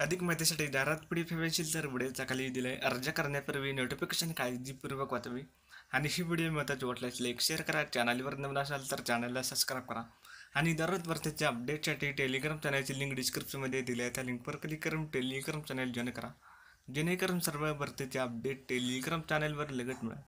अधिक माहितीसाठी दारात पुढे फेवायची तर व्हिडिओचा खाली दिलाय. अर्ज करण्यापूर्वी नोटिफिकेशन काळजीपूर्वक वाचावी. आणि ही व्हिडिओ महत्त्वाची वाटल्यास लाईक शेअर करा. चॅनलवर नवीन असाल तर चॅनलला सबस्क्राईब करा. आणि दररोज वर्षाच्या अपडेटसाठी टेलिग्राम चॅनलची लिंक डिस्क्रिप्शनमध्ये दिली आहे. त्या लिंकवर क्लिक करून टेलिग्राम चॅनल जॉईन करा. जेणेकरून सर्व भरतीचे अपडेट टेलिग्राम चॅनलवर लगेच मिळेल.